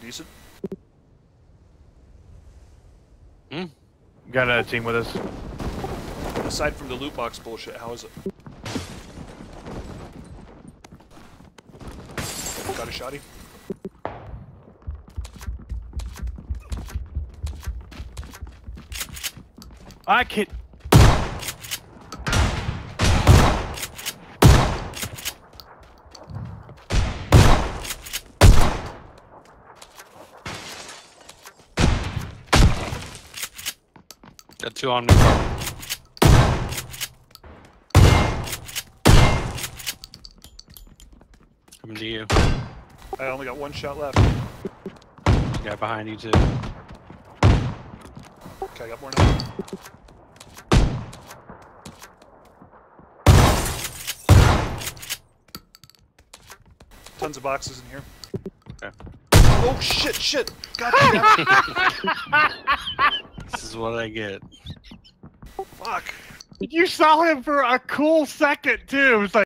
decent. Hmm? Got another team with us. Aside from the loot box bullshit, how is it? Got a shotty? I can't. Got two on me. Coming to you. I only got one shot left. Guy behind you too. Okay, I got more now. Tons of boxes in here. Okay. Oh shit, shit! God damn! This is what I get. Fuck! You saw him for a cool second too. It was like.